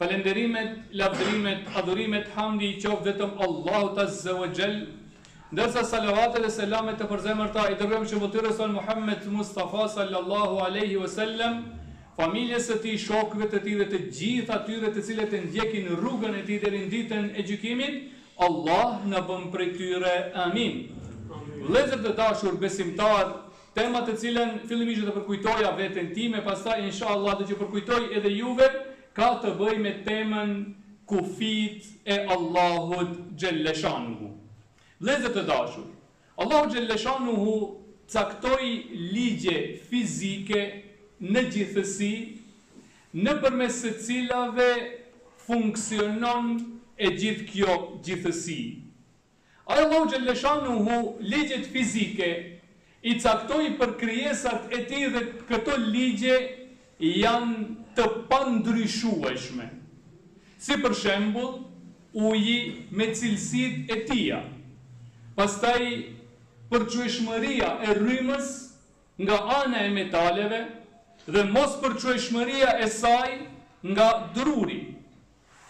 Falënderimet, lavdërimet, adhurimet, hamdi i qoftë vetëm Allahut Azze wa Xhell, ndërsa salavatet dhe selamet të përzemërta i dërgojmë shembëlltyrës sonë Muhammed Mustafa Sallallahu Alejhi wa Sellem, familjes së tij, shokëve të tij dhe të gjithë atyre të cilët e ndjekin rrugën e tij deri në Ditën e Gjykimit, Allah na bën prej tyre. Amin. Vëllezër të dashur besimtarë! Tema të cilën fillimisht do të përkujtoja veten time, pastaj inshallah do t'ju përkujtoj edhe juve, ka të bëjë me temën Kufijtë e Allahut xhelleshanuhu. Vëllezër të dashur, Allahu xhelleshanuhu caktoi ligje fizike në gjithësi, nëpërmes së cilave funksionon e gjithë kjo gjithësi. Ai Allahu xhelleshanuhu ligjet fizike i caktoi për krijesat e tij dhe këto ligje janë të pandryshueshme, si për shembull uji me cilësitë e tija, pastaj përçueshmëria e rrymës nga ana e metaleve dhe mospërçueshmëria e saj nga druri.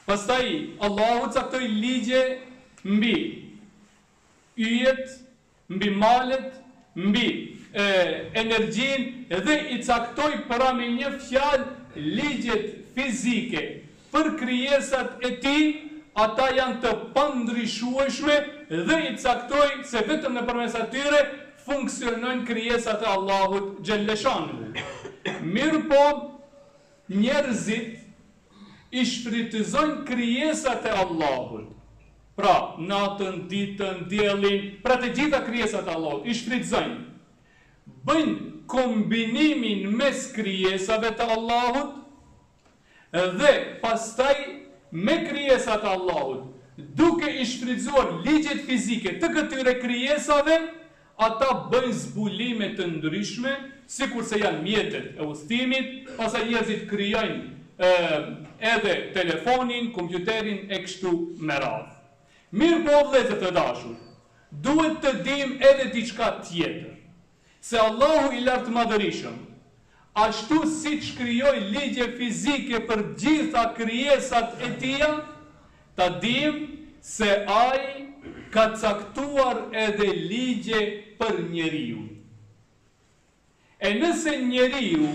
Pastaj Allahu caktoi ligje mbi yjet, mbi malet, mbi energjinë dhe i caktoi pra me një fjalë ligjet fizike për krijesat e Tij, ata janë të pandryshueshme dhe i caktoi se vetëm nëpërmes atyre funksionojnë krijesat e Allahut xhelleshanuhu. Mirëpo njerëzit I shfrytëzojnë krijesat e Allahut. Pra, natën, ditën, diellin, pra të gjitha krijesat e Allahut, i shfrytëzojnë. Bëjnë kombinimin mes krijesave të Allahut dhe pastaj me krijesat e Allahut, duke i shfrytëzuar ligjet fizike të këtyre krijesave, Ata bëjnë zbulime të ndryshme, sikurse janë mjetet e udhëtimit, pastaj njerëzit krijojnë edhe telefonin, kompjuterin e kështu me radhë. Mirëpo o vëllezër të dashur, duhet të dimë edhe diçka tjetër, se Allahu i Lartmadërishëm Ashtu siç krijoi ligje fizike për gjitha krijesat e tija, ta dimë se Ai ka caktuar edhe ligje për njeriun. E nëse njeriu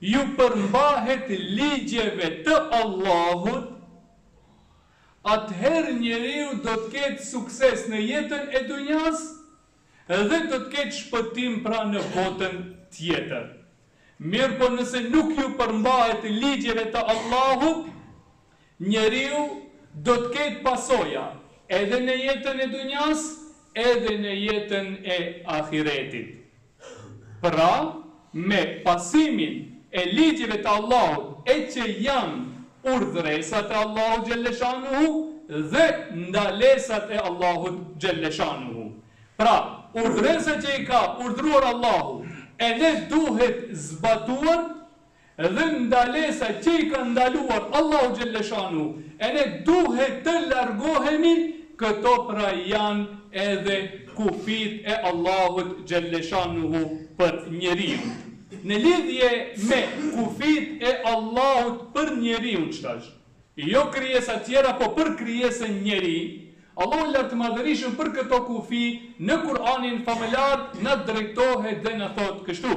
iu përmbahet ligjeve të Allahut, atëherë njeriu do të ketë sukses në jetën e dunjasë, dhe do të ketë shpëtim pra në botën tjetër. Mirëpo nëse nuk ju përmbahet ligjeve të Allahut, njeriu do të ketë pasoja edhe në jetën e dunjas edhe në jetën e Ahiretit. Pra, me pasimin e ligjeve të Allahut e që janë urdhëresa të Allahut xhelle shanuhu dhe ndalesat e Allahut xhelle shanuhu. Pra, urdhëresat që i ka urdhëruar Allahu e ne duhet zbatuar dhe ndalesat që i ka ndaluar Allahu xhelle shanuhu e ne duhet të largohemi këto pra janë edhe Kufijt e Allahut xhelleshanuhu për njeriun. Në lidhje me kufijt e Allahut për njeriun tash, jo krijesa tjera po për krijesën njeri, Allahu i Lartëmadhërishëm për këto kufij në Kur'anin Famëlartë na drejtohet dhe na thotë kështu,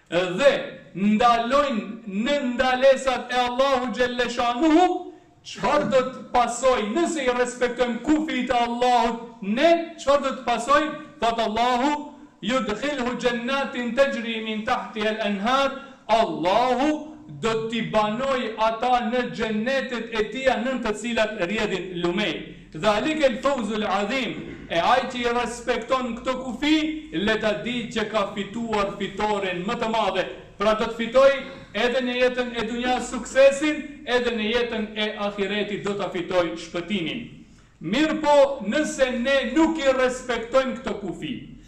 Dhe ndalojnë në ndalesat e Allahu xhelleshanuhu, çfarë do të pasojë nëse i respektojmë kufijtë e Allahut ne, çfarë do të pasojë, thotë Allahu, Yudkhilhu xhennatin tajri min tahtihel enhar, Allahu do t'i banojë ata në xhennetet e tija nën të cilat rrjedhin lumenj. Dhalikel fawzul adhim, e ai që i respekton këto kufij, le ta dijë që ka fituar fitoren më të madhe, pra do të fitojë edhe në jetën e dunjasë suksesin, edhe në jetën e ahiretit do ta fitojë shpëtimin. Mirëpo nëse ne nuk i respektojmë këto kufij,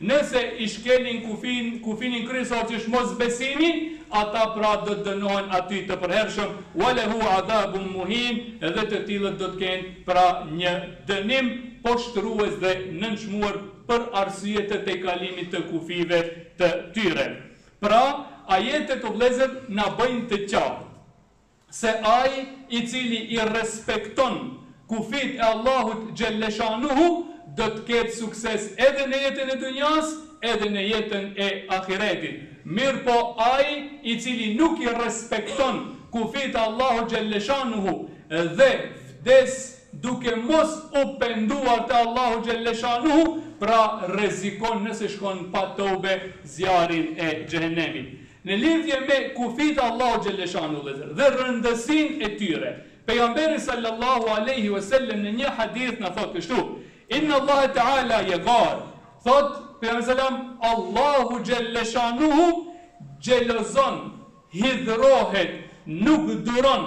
Nëse i shkelin kufinin, kufinin kryesor që është mosbesimi, ata pra do të dënohen aty të përhershëm, wa lehu adhabun muhin, dhe të tillët do të kenë pra një dënim poshtërues dhe nënçmues për arsye të tejkalimit të kufijve të tyre. Pra, ajetet o vëllezër na bëjnë të qartë se ai i cili i respekton kufijtë e Allahut xhelleshanuhu do të ketë sukses edhe në jetën e dunjasë edhe në jetën e ahiretit, mirëpo ai i cili nuk i respekton kufijtë e Allahut xhelleshanuhu dhe vdes duke mos u penduar te Allahu xhelleshanuhu pra rrezikon nëse shkon pa tobe zjarrin e xhehenemit. Në lidhje me kufijtë e Allahut xheleshanuhu vëllezër dhe rëndësinë e tyre, Pejgamberi sallallahu alejhi ve selem në një hadith na thotë kështu, Inna Allahe teala jegar, thotë Pejgamberi selam, Allahu xheleshanuhu xhelozon, hidhrohet, nuk duron,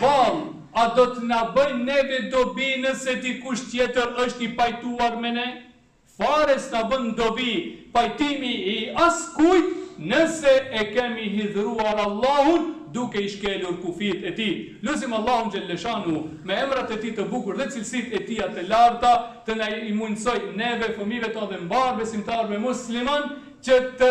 Vallë, a do të na bëjë neve dobi nëse dikush tjetër është i pajtuar me ne? Fare s'na bën dobi pajtimi i askujt nëse e kemi hidhëruar Allahun duke i shkelur kufijtë e Tij. Lusim Allahun xhelleshanuhu, me emrat e Tij të bukur dhe cilësitë e Tija të larta, të na i mundësojë neve, fëmijëve tonë dhe mbarë besimtarëve muslimanë që të